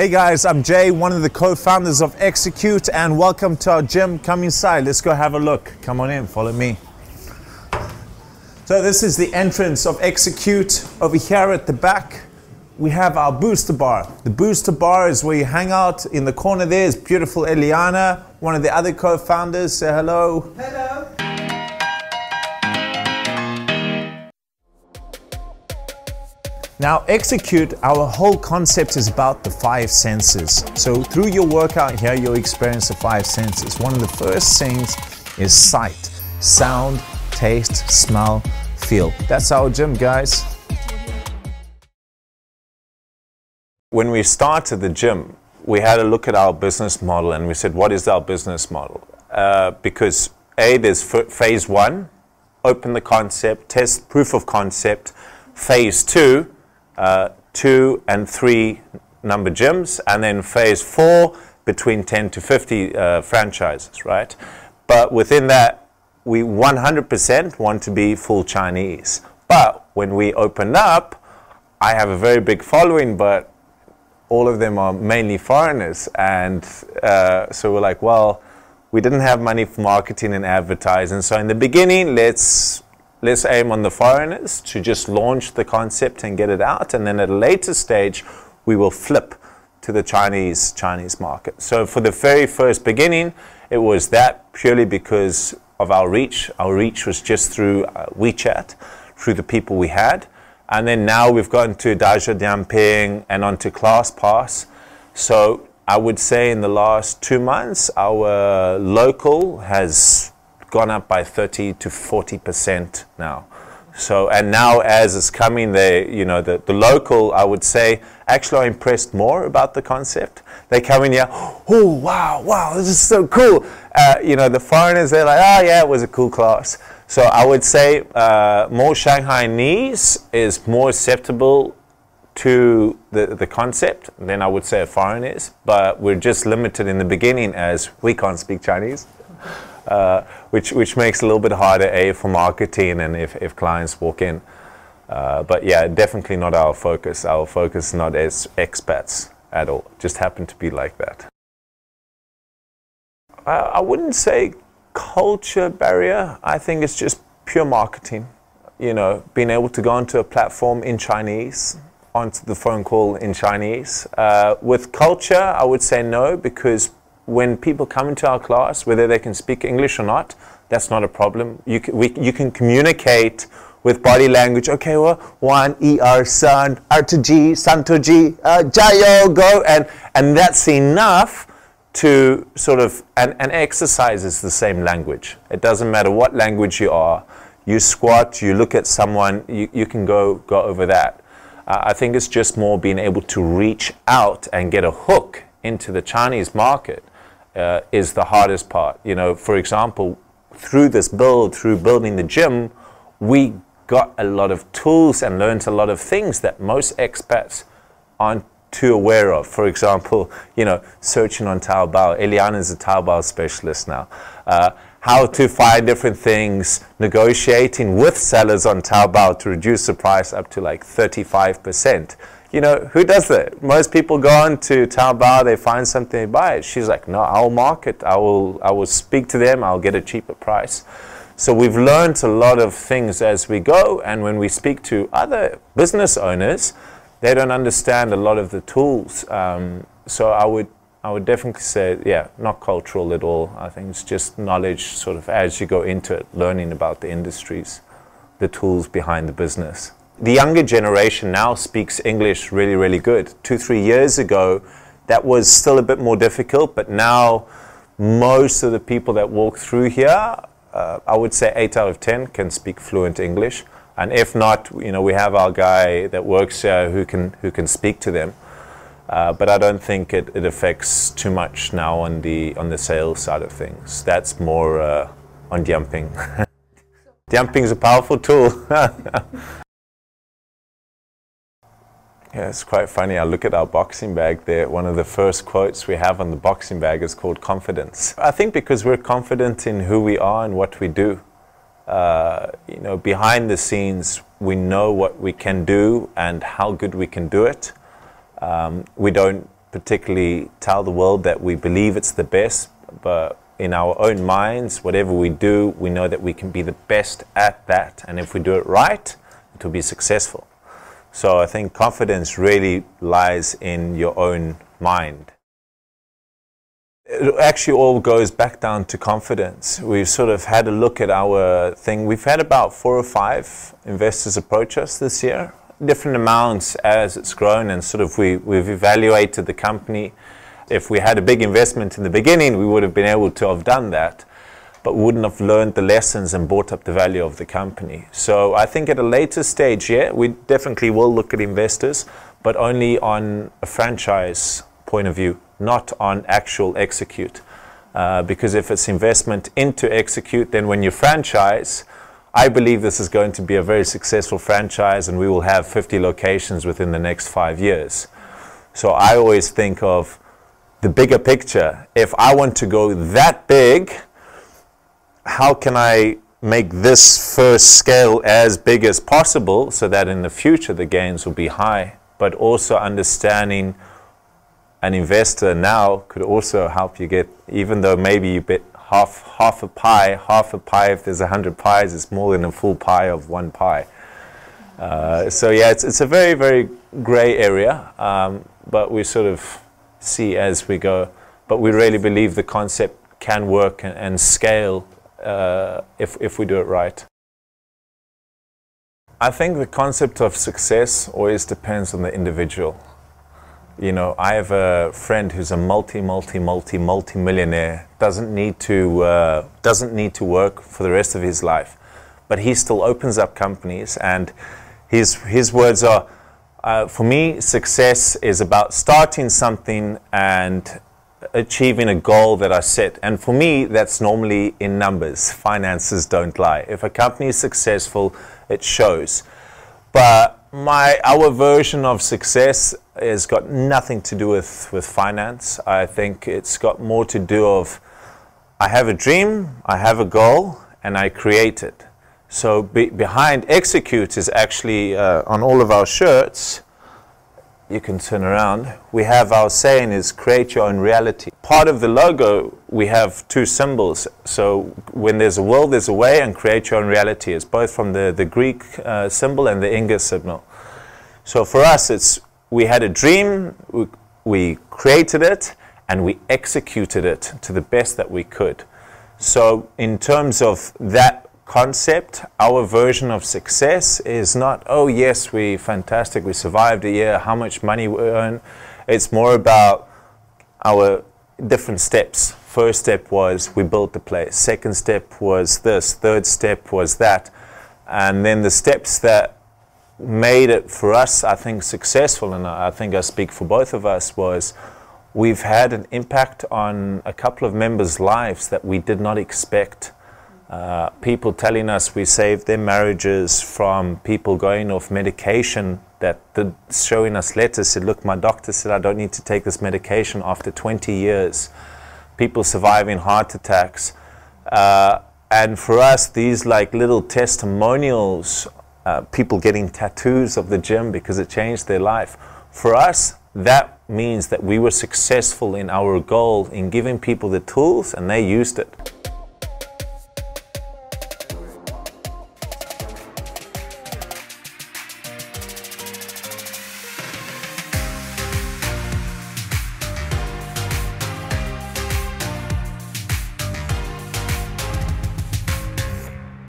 Hey guys, I'm Jay, one of the co-founders of exeQute, and welcome to our gym. Come inside, let's go have a look. Come on in, follow me. So this is the entrance of exeQute. Over here at the back, we have our booster bar. The booster bar is where you hang out. In the corner there is beautiful Eliana, one of the other co-founders. Say hello. Hello. Now, exeQute, our whole concept is about the five senses. So, through your workout here, you'll experience the five senses. One of the first things is sight, sound, taste, smell, feel. That's our gym, guys. When we started the gym, we had a look at our business model and we said, what is our business model? Uh, because A, there's phase one, open the concept, test proof of concept. Phase two, uh, two and three number gyms, and then phase four between 10 to 50 uh, franchises, right? But within that, we 100% want to be full Chinese. But when we open up, I have a very big following, but all of them are mainly foreigners. And uh, so we're like, well, we didn't have money for marketing and advertising. So in the beginning, let's let's aim on the foreigners to just launch the concept and get it out. And then at a later stage, we will flip to the Chinese Chinese market. So for the very first beginning, it was that purely because of our reach. Our reach was just through uh, WeChat, through the people we had. And then now we've gotten to Dazhong Dianping and onto ClassPass. So I would say in the last two months, our local has gone up by 30 to 40 percent now. So and now as it's coming, they you know the, the local I would say actually are impressed more about the concept. They come in here, oh wow wow this is so cool. Uh, you know the foreigners they're like oh yeah it was a cool class. So I would say uh, more Shanghainese is more acceptable to the, the concept than I would say a is, but we're just limited in the beginning as we can't speak Chinese uh, which, which makes it a little bit harder, A, for marketing and if, if clients walk in. Uh, but yeah, definitely not our focus. Our focus not as expats at all. Just happen to be like that. I, I wouldn't say culture barrier. I think it's just pure marketing. You know, being able to go onto a platform in Chinese, onto the phone call in Chinese. Uh, with culture, I would say no because when people come into our class, whether they can speak English or not, that's not a problem. You can, we, you can communicate with body language. Okay, well, one, ER, sun, R to G, sun to G, uh, Jayo, go. And, and that's enough to sort of, and, and exercise is the same language. It doesn't matter what language you are. You squat, you look at someone, you, you can go, go over that. Uh, I think it's just more being able to reach out and get a hook into the Chinese market uh, is the hardest part. You know, for example, through this build, through building the gym, we got a lot of tools and learned a lot of things that most expats aren't too aware of. For example, you know, searching on Taobao. Eliana is a Taobao specialist now. Uh, how to find different things, negotiating with sellers on Taobao to reduce the price up to like 35% you know, who does that? Most people go on to Taobao, they find something, they buy it. She's like, no, I'll market, I will, I will speak to them, I'll get a cheaper price. So we've learned a lot of things as we go, and when we speak to other business owners, they don't understand a lot of the tools. Um, so I would, I would definitely say, yeah, not cultural at all. I think it's just knowledge, sort of as you go into it, learning about the industries, the tools behind the business the younger generation now speaks English really, really good. Two, three years ago, that was still a bit more difficult, but now most of the people that walk through here, uh, I would say eight out of ten can speak fluent English. And if not, you know, we have our guy that works here who can who can speak to them. Uh, but I don't think it, it affects too much now on the on the sales side of things. That's more uh, on Dianping. Dianping is a powerful tool. Yeah, it's quite funny. I look at our boxing bag there. One of the first quotes we have on the boxing bag is called confidence. I think because we're confident in who we are and what we do. Uh, you know, behind the scenes, we know what we can do and how good we can do it. Um, we don't particularly tell the world that we believe it's the best, but in our own minds, whatever we do, we know that we can be the best at that. And if we do it right, it will be successful. So I think confidence really lies in your own mind. It actually all goes back down to confidence. We've sort of had a look at our thing. We've had about four or five investors approach us this year, different amounts as it's grown, and sort of we, we've evaluated the company if we had a big investment in the beginning, we would have been able to have done that, but wouldn't have learned the lessons and brought up the value of the company. So I think at a later stage, yeah, we definitely will look at investors, but only on a franchise point of view, not on actual exeQute. Uh, because if it's investment into exeQute, then when you franchise, I believe this is going to be a very successful franchise and we will have 50 locations within the next five years. So I always think of the bigger picture. If I want to go that big, how can I make this first scale as big as possible so that in the future the gains will be high? But also understanding an investor now could also help you get, even though maybe you bet half half a pie, half a pie if there's a hundred pies it's more than a full pie of one pie. Uh, so yeah, it's it's a very very grey area, um, but we sort of see as we go. But we really believe the concept can work and, and scale uh, if, if we do it right. I think the concept of success always depends on the individual. You know, I have a friend who's a multi, multi, multi, multi millionaire. Doesn't need to uh, doesn't need to work for the rest of his life, but he still opens up companies. And his his words are, uh, for me, success is about starting something and achieving a goal that I set. And for me, that's normally in numbers. Finances don't lie. If a company is successful, it shows. But my our version of success has got nothing to do with, with finance. I think it's got more to do of I have a dream, I have a goal, and I create it. So be, behind exeQute is actually uh, on all of our shirts. You can turn around. We have our saying is create your own reality. Part of the logo, we have two symbols. So when there's a will, there's a way, and create your own reality is both from the, the Greek uh, symbol and the English symbol. So for us, it's we had a dream, we, we created it, and we executed it to the best that we could. So in terms of that concept, our version of success is not, oh, yes, we fantastic, we survived a year, how much money we earn. It's more about our different steps. First step was we built the place. Second step was this. Third step was that. And then the steps that made it for us, I think, successful, and I think I speak for both of us, was we've had an impact on a couple of members' lives that we did not expect. Uh, people telling us we saved their marriages from people going off medication that did, showing us letters said, look, my doctor said I don't need to take this medication after 20 years. People surviving heart attacks. Uh, and for us, these like little testimonials, uh, people getting tattoos of the gym because it changed their life. For us, that means that we were successful in our goal in giving people the tools and they used it.